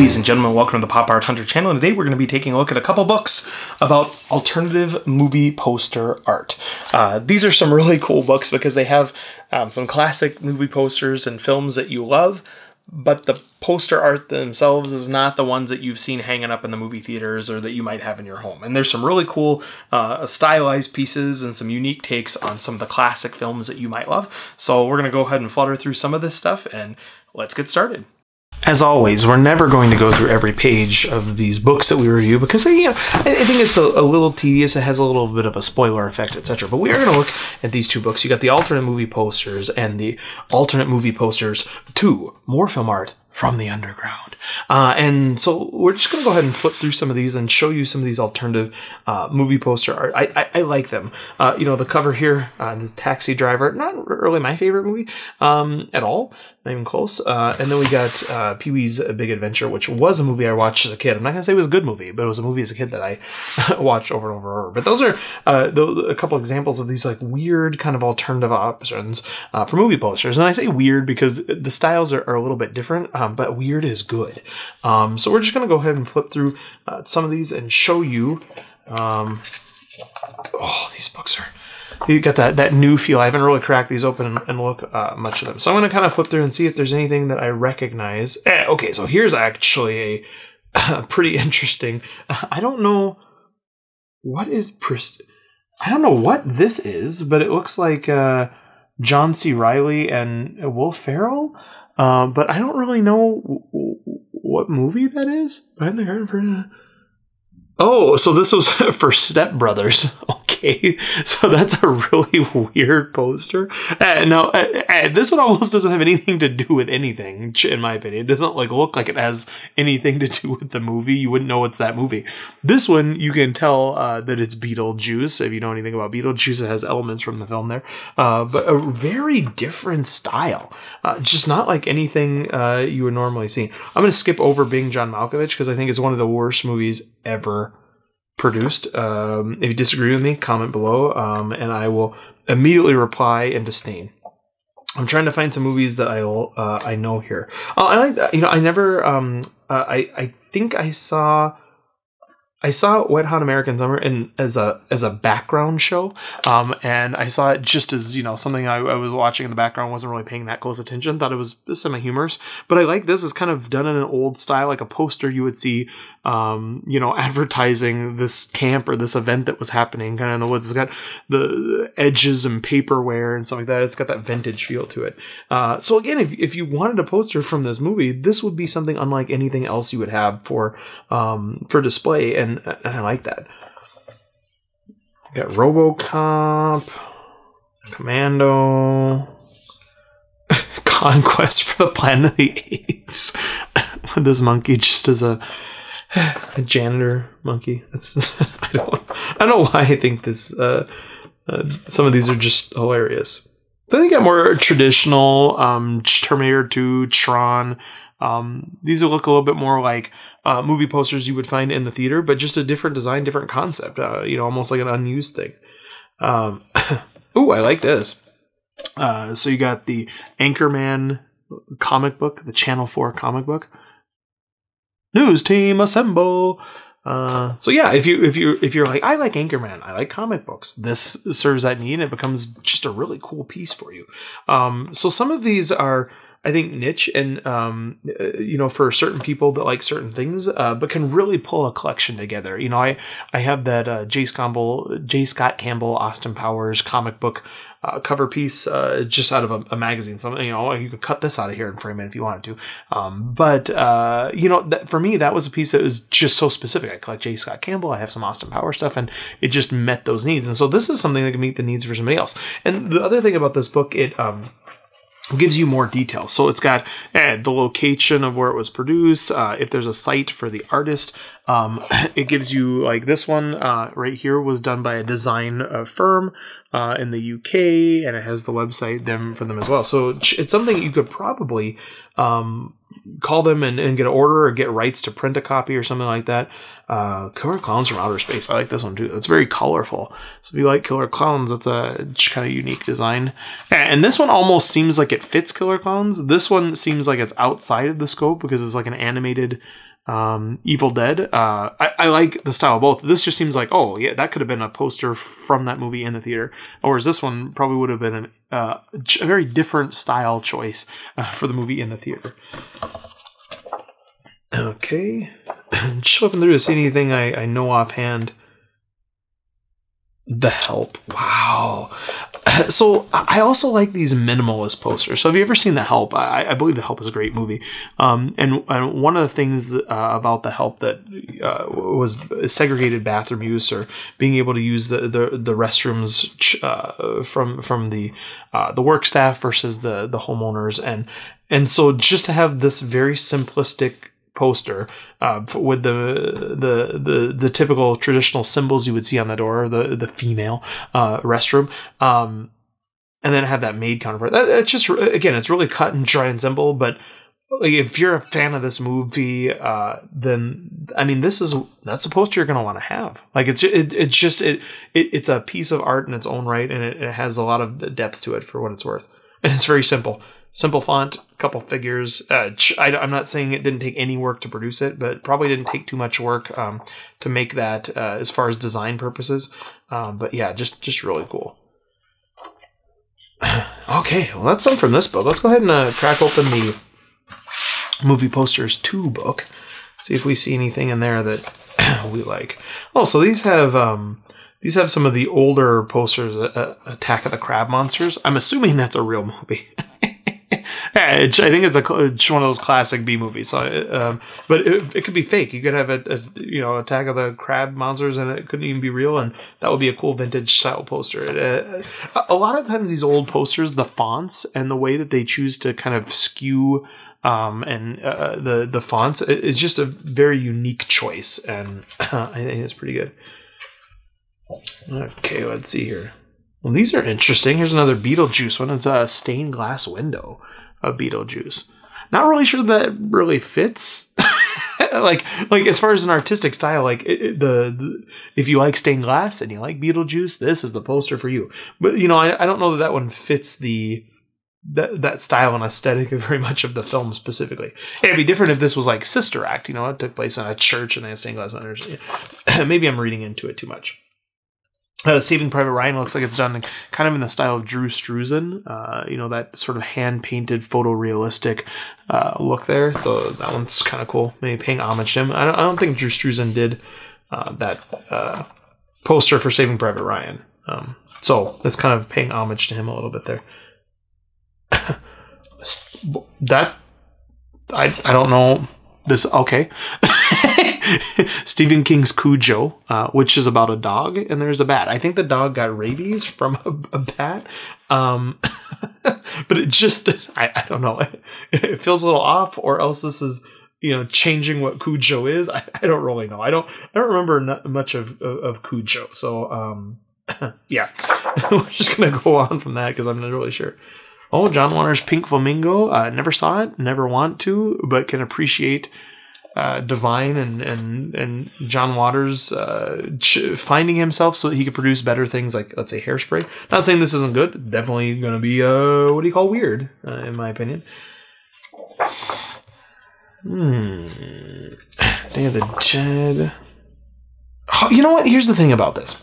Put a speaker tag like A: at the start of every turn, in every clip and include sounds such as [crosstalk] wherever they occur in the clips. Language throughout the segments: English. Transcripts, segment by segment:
A: Ladies and gentlemen, welcome to the Pop Art Hunter channel. And today we're going to be taking a look at a couple books about alternative movie poster art. Uh, these are some really cool books because they have um, some classic movie posters and films that you love, but the poster art themselves is not the ones that you've seen hanging up in the movie theaters or that you might have in your home. And there's some really cool uh, stylized pieces and some unique takes on some of the classic films that you might love. So we're going to go ahead and flutter through some of this stuff and let's get started. As always, we're never going to go through every page of these books that we review because you know, I think it's a, a, little tedious. It has a little bit of a spoiler effect, etc. But we are going to look at these two books. You got the alternate movie posters and the alternate movie posters two more film art from the underground. Uh, and so we're just going to go ahead and flip through some of these and show you some of these alternative uh, movie poster art. I, I, I like them. Uh, you know, the cover here, uh, this Taxi Driver, not really my favorite movie um, at all, not even close. Uh, and then we got uh, Pee Wee's Big Adventure, which was a movie I watched as a kid. I'm not going to say it was a good movie, but it was a movie as a kid that I [laughs] watched over and over and over. But those are a couple examples of these like weird kind of alternative options for movie posters. And I say weird because the styles are, are a little bit different um, but weird is good. Um, so we're just going to go ahead and flip through uh, some of these and show you. Um, oh, these books are. You got that that new feel. I haven't really cracked these open and, and look uh, much of them. So I'm going to kind of flip through and see if there's anything that I recognize. Eh, okay, so here's actually a, a [laughs] pretty interesting. [laughs] I don't know what is. Prist- I don't know what this is, but it looks like uh, John C. Reilly and Will Ferrell. Uh, but I don't really know w- w- what movie that is. Behind the curtain for. Oh, so this was [laughs] for Step Brothers. [laughs] okay, [laughs] so that's a really weird poster. Uh, no, uh, uh, this one almost doesn't have anything to do with anything, in my opinion. It doesn't like look like it has anything to do with the movie. You wouldn't know it's that movie. This one, you can tell uh, that it's Beetlejuice. If you know anything about Beetlejuice, it has elements from the film there, uh, but a very different style. Uh, just not like anything you would normally see. I'm going to skip over Being John Malkovich because I think it's one of the worst movies ever produced. Um, if you disagree with me, comment below, um, and I will immediately reply in disdain. I'm trying to find some movies that I uh, I know here. Oh, I like you know I never um uh, I I think I saw I saw Wet Hot American Summer in as a as a background show, um, and I saw it just as you know something I, I, was watching in the background, wasn't really paying that close attention. Thought it was semi humorous, but I like this. It's kind of done in an old style, like a poster you would see, um, you know, [laughs] advertising this camp or this event that was happening, kind of in the woods. It's got the edges and paperware and stuff like that. It's got that vintage feel to it. Uh, so again, if if you wanted a poster from this movie, this would be something unlike anything else you would have for um, for display and and, I like that. got RoboCop, Commando, [laughs] Conquest for the Planet of the Apes. [laughs] This monkey just as a, [sighs] a janitor monkey. That's [laughs] I don't I don't know why I think this. Uh, uh, some of these are just hilarious. Then you got more traditional um, Terminator 2, Tron. Um, these look a little bit more like uh, movie posters you would find in the theater, but just a different design, different concept. Uh, you know, almost like an unused thing. Um, [laughs] ooh, I like this. Uh, so you got the Anchorman comic book, the Channel Four comic book. News team assemble. Uh, so yeah, if you if you if you're like I like Anchorman, I like comic books. This serves that need, and it becomes just a really cool piece for you. Um, so some of these are I think niche and um, uh, you know for certain people that like certain things, uh, but can really pull a collection together. You know, I I have that uh, J. Campbell, J. Scott Campbell, Austin Powers comic book uh, cover piece uh, just out of a, a, magazine. Something you know you could cut this out of here and frame it if you wanted to. Um, but uh, you know that, for me that was a piece that was just so specific. I collect J. Scott Campbell. I have some Austin Power stuff, and it just met those needs. And so this is something that can meet the needs for somebody else. And the other thing about this book, it um, gives you more details. So it's got eh, the location of where it was produced, uh, if there's a site for the artist. Um, [laughs] it gives you like this one uh, right here was done by a design uh, firm uh, in the UK, and it has the website them for them as well. So it's something you could probably um, call them and, and, get an order or get rights to print a copy or something like that. Uh, Killer Clowns from Outer Space. I like this one too. It's very colorful. So if you like Killer Clowns, that's a kind of unique design. And this one almost seems like it fits Killer Clowns. This one seems like it's outside of the scope because it's like an animated um, Evil Dead. Uh, I, I, like the style of both. This just seems like, oh yeah, that could have been a poster from that movie in the theater, whereas this one probably would have been an, uh, a very different style choice uh, for the movie in the theater. Okay, [clears throat] just flipping through to see anything I, I know offhand. The Help. Wow. So I also like these minimalist posters. So have you ever seen The Help? I, I believe The Help is a great movie. Um, and, and, one of the things uh, about The Help that uh, was segregated bathroom use or being able to use the the, the restrooms uh, from from the uh, the work staff versus the the homeowners and and so just to have this very simplistic poster uh, with the, the the the typical traditional symbols you would see on the door, the the female uh, restroom. Um, and then have that maid counterpart. That, it's just again, it's really cut and dry and simple. But like, if you're a fan of this movie, uh, then I mean, this is that's the poster you're gonna want to have. Like it's it, it's just it, it it's a piece of art in its own right, and it, it has a lot of depth to it for what it's worth. And it's very simple simple font, a couple figures. Uh, I, am not saying it didn't take any work to produce it, but probably didn't take too much work um, to make that uh, as far as design purposes. Um, but yeah, just just really cool. [sighs] okay, well that's some from this book. Let's go ahead and uh, crack open the movie posters two book. See if we see anything in there that [clears throat] we like. Oh, so these have um, these have some of the older posters, uh, uh, Attack of the Crab Monsters. I'm assuming that's a real movie. [laughs] yeah, I think it's a it's one of those classic B movies. So, um, but it, it, could be fake. You could have a, a, you know Attack of the Crab Monsters, and it couldn't even be real, and that would be a cool vintage style poster. It, uh, a lot of times, these old posters, the fonts and the way that they choose to kind of skew um, and uh, the the fonts is just a very unique choice, and uh, [clears throat] I think it's pretty good. Okay, let's see here. Well, these are interesting. Here's another Beetlejuice one. It's a stained glass window of Beetlejuice. Not really sure that really fits. [laughs] like, like as far as an artistic style, like it, the, the, if you like stained glass and you like Beetlejuice, this is the poster for you. But you know, I, I don't know that that one fits the that that style and aesthetic [laughs] very much of the film specifically. It'd be different if this was like Sister Act. You know, it took place in a church and they have stained glass windows. [clears throat] Maybe I'm reading into it too much. Uh, Saving Private Ryan looks like it's done kind of in the style of Drew Struzan, uh, you know, that sort of hand painted photorealistic uh, look there. So that one's kind of cool. Maybe paying homage to him. I don't, I don't think Drew Struzan did uh, that uh, poster for Saving Private Ryan. Um, so that's kind of paying homage to him a little bit there. [coughs] that, I, I don't know. This, okay. [laughs] Stephen King's Cujo, uh, which is about a dog and there's a bat. I think the dog got rabies from a, a bat. Um, [laughs] but it just, I, I don't know. It, feels a little off, or else this is, you know, changing what Cujo is. I, I don't really know. I don't, I don't remember much of, of, of Cujo. So, um, [clears throat] yeah, [laughs] we're just to go on from that because I'm not really sure. Oh, John Waters' Pink Flamingo. Uh, never saw it, never want to, but can appreciate uh, Divine and and and John Waters uh, ch- finding himself so that he could produce better things like let's say Hairspray. Not saying this isn't good. Definitely going to be uh, what do you call weird uh, in my opinion. Hmm. Day of the Dead. Oh, you know what? Here's the thing about this.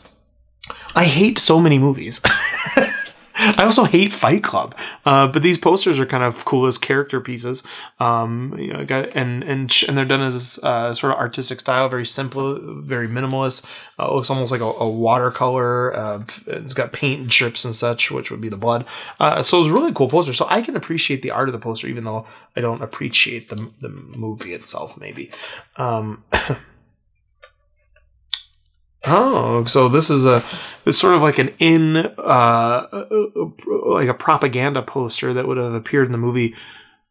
A: I hate so many movies. [laughs] [laughs] I also hate Fight Club, uh, but these posters are kind of cool as character pieces. Um, you know, and and and they're done as uh, sort of artistic style, very simple, very minimalist. Uh, looks almost like a, a watercolor. Uh, it's got paint and strips and such, which would be the blood. Uh, so it's really cool poster. So I can appreciate the art of the poster, even though I don't appreciate the the movie itself. Maybe. Um, [laughs] Oh, so this is a it's sort of like an in uh, like a propaganda poster that would have appeared in the movie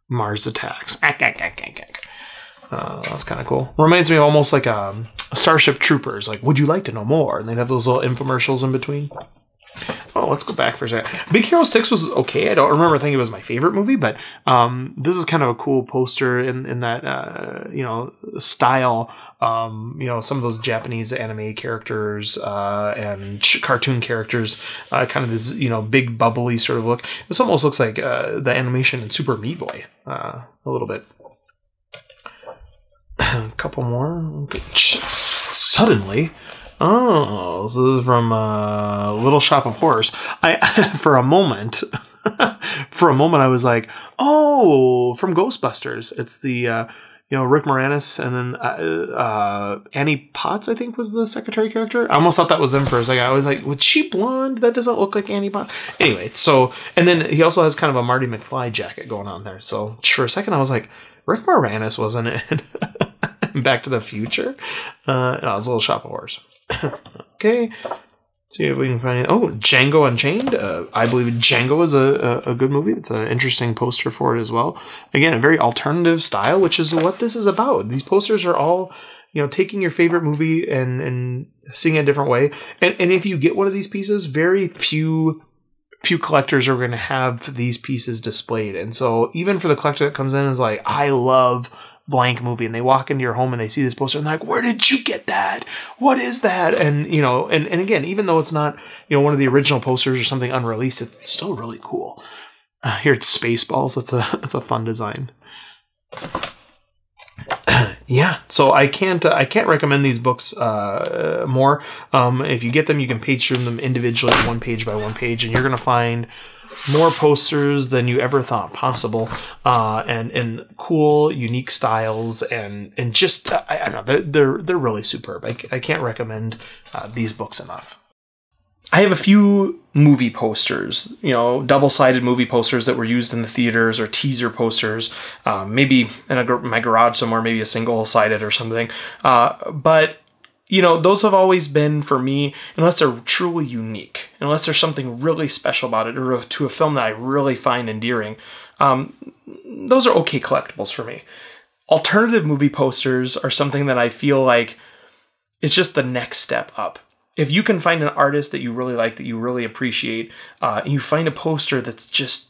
A: Mars Attacks. Uh, that's kind of cool. Reminds me of almost like a, um, a Starship Troopers. Like, would you like to know more? And they'd have those little infomercials in between. Oh, let's go back for a second. Big Hero 6 was okay. I don't remember thinking it was my favorite movie, but um, this is kind of a cool poster in, in that, uh, you know, style um, you know, some of those Japanese anime characters uh, and ch- cartoon characters, uh, kind of this, you know, big bubbly sort of look. This almost looks like uh, the animation in Super Meat Boy uh, a little bit. a [clears throat] couple more. Suddenly. Oh, so this is from uh, Little Shop of Horrors. I, [laughs] for a moment, [laughs] for a moment, I was like, "Oh, from Ghostbusters." It's the uh, you know Rick Moranis and then uh, uh, Annie Potts, I think, was the secretary character. I almost thought that was them for a second. I was like, "Was she blonde? That doesn't look like Annie Potts." Anyway, so and then he also has kind of a Marty McFly jacket going on there. So for a second, I was like, Rick Moranis wasn't in [laughs] Back to the Future. Uh, no, it was a Little Shop of Horrors. okay. See if we can find it. Oh, Django Unchained. Uh, I believe Django is a, a, a, good movie. It's an interesting poster for it as well. Again, a very alternative style, which is what this is about. These posters are all, you know, taking your favorite movie and and seeing it a different way. And and if you get one of these pieces, very few few collectors are going to have these pieces displayed. And so even for the collector that comes in is like, I love blank movie and they walk into your home and they see this poster and they're like, where did you get that? What is that? And, you know, and, and again, even though it's not, you know, one of the original posters or something unreleased, it's still really cool. Uh, here it's Spaceballs. That's a, [laughs] that's a fun design. [clears throat] yeah, so I can't uh, I can't recommend these books uh, more. Um, if you get them, you can page through them individually, one page by one page, and you're gonna find more posters than you ever thought possible, uh, and and cool, unique styles, and and just I, I don't know they're they're, they're really superb. I, I can't recommend uh, these books enough. I have a few movie posters, you know, double-sided movie posters that were used in the theaters or teaser posters, um, maybe in a, my garage somewhere, maybe a single-sided or something. Uh, but you know, those have always been for me, unless they're truly unique, unless there's something really special about it, or to a film that I really find endearing. Um, those are okay collectibles for me. Alternative movie posters are something that I feel like it's just the next step up. If you can find an artist that you really like, that you really appreciate, uh, and you find a poster that's just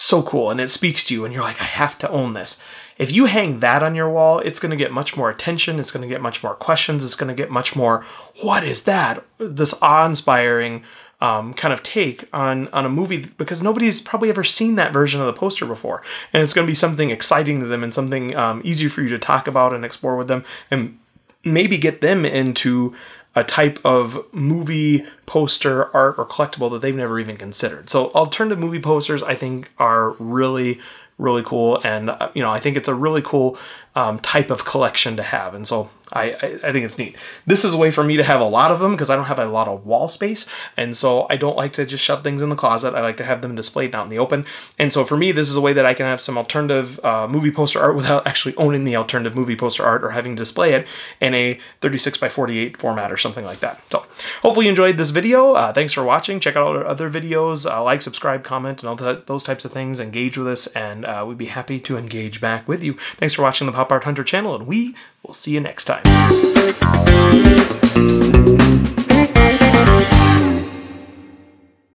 A: so cool and it speaks to you, and you're like, I have to own this if you hang that on your wall, it's going to get much more attention. It's going to get much more questions. It's going to get much more, what is that? This awe inspiring um, kind of take on, on a movie because nobody's probably ever seen that version of the poster before. And it's going to be something exciting to them and something um, easier for you to talk about and explore with them and maybe get them into a type of movie poster art or collectible that they've never even considered. So alternative movie posters I think are really really cool and uh, you know I think it's a really cool um, type of collection to have and so I, I, I, think it's neat. This is a way for me to have a lot of them because I don't have a lot of wall space. And so I don't like to just shove things in the closet. I like to have them displayed out in the open. And so for me, this is a way that I can have some alternative uh, movie poster art without actually owning the alternative movie poster art or having to display it in a 36 by 48 format or something like that. So hopefully you enjoyed this video. Uh, thanks for watching. Check out our other videos. Uh, like, subscribe, comment, and all that, those types of things. Engage with us, and uh, we'd be happy to engage back with you. Thanks for watching the Pop Art Hunter channel, and we will see you next time.